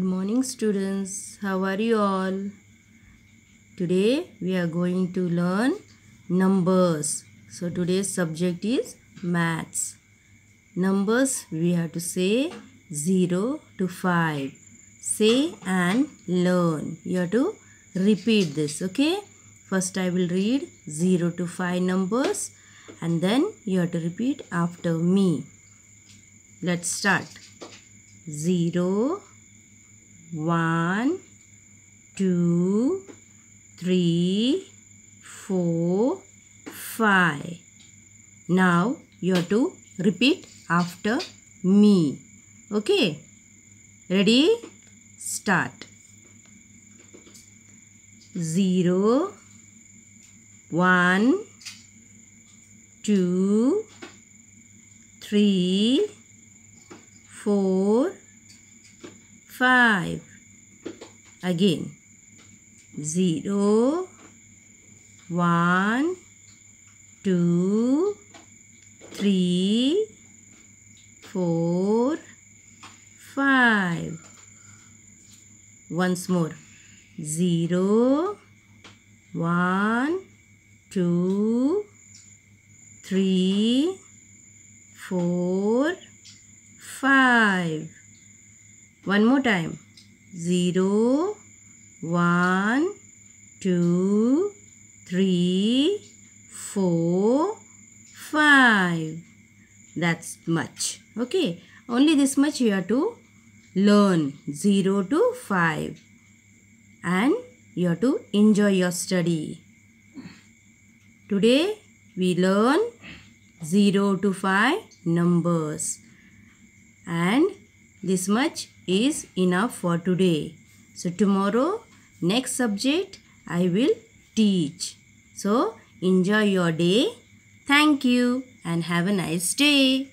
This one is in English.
Good morning students. How are you all? Today we are going to learn numbers. So today's subject is maths. Numbers we have to say 0 to 5. Say and learn. You have to repeat this, okay? First I will read 0 to 5 numbers and then you have to repeat after me. Let's start. 0 1 2 3 4 5 now you have to repeat after me. Okay? Ready? Start. 0 1 2 3 4 5 again. 0 1 2 3 4 5 once more. 0 1 2 3 4 5 one more time. Zero, one, two, three, four, five. That's much. Okay. Only this much you have to learn. 0 to 5. And you have to enjoy your study. Today we learn 0 to 5 numbers. And this much is enough for today. So tomorrow next subject I will teach. So enjoy your day. Thank you and have a nice day.